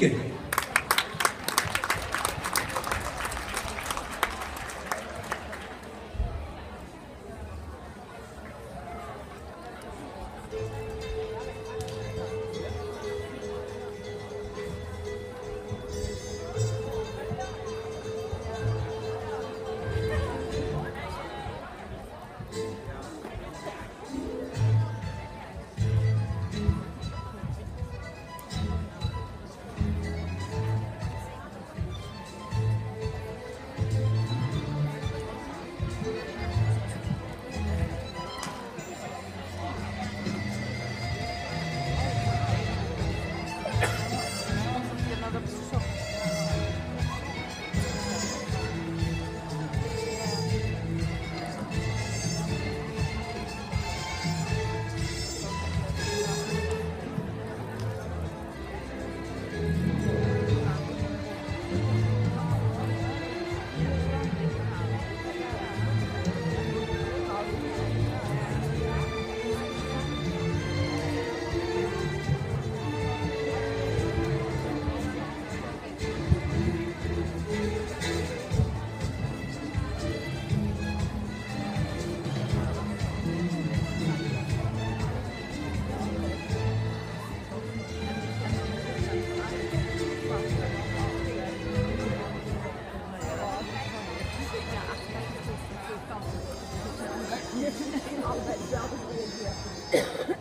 chương trình that job is